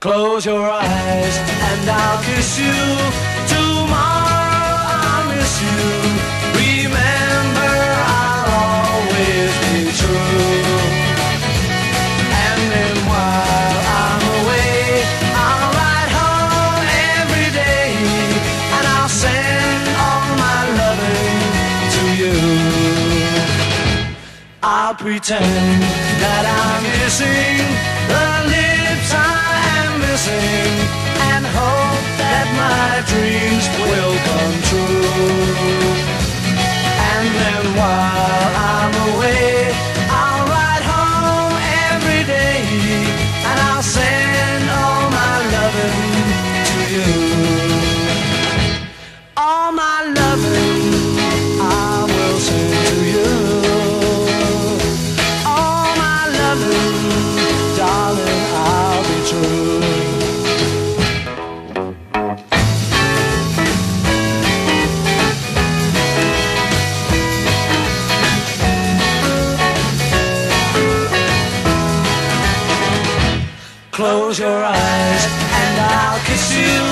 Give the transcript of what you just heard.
Close your eyes and I'll kiss you. Tomorrow I'll miss you. Remember, I'll always be true. And then while I'm away, I'll ride home every day. And I'll send all my loving to you. I'll pretend that I'm missing the dreams will come true. And then while I'm away, I'll ride home every day and I'll send all my loving to you. All my loving I will send to you. All my loving, Close your eyes and I'll kiss you.